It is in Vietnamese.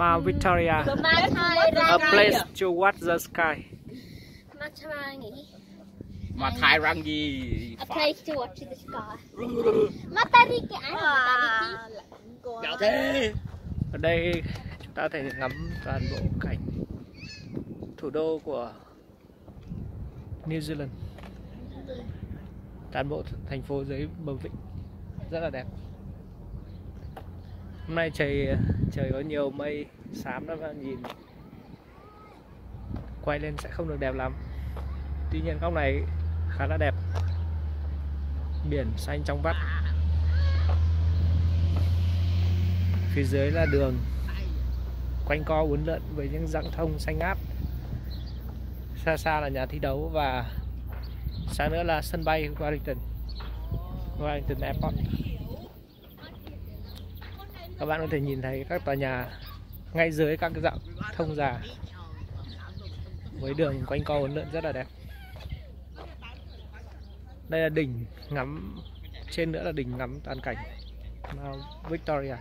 Mount Victoria, a place to watch the sky. Matarangi. A place to watch the sky. Matariki. Đảo. Ở đây chúng ta thể ngắm toàn bộ cảnh thủ đô của New Zealand. Toàn bộ thành phố dưới bờ vịnh rất là đẹp. Hôm nay trời trời có nhiều mây xám lắm nhìn quay lên sẽ không được đẹp lắm. Tuy nhiên góc này khá là đẹp. Biển xanh trong vắt. Phía dưới là đường quanh co uốn lượn với những dặng thông xanh ngát. Xa xa là nhà thi đấu và xa nữa là sân bay Wellington. Wellington Airport. Các bạn có thể nhìn thấy các tòa nhà ngay dưới các cái thông già với đường quanh co uốn lượn rất là đẹp. Đây là đỉnh ngắm, trên nữa là đỉnh ngắm toàn cảnh, Mount Victoria.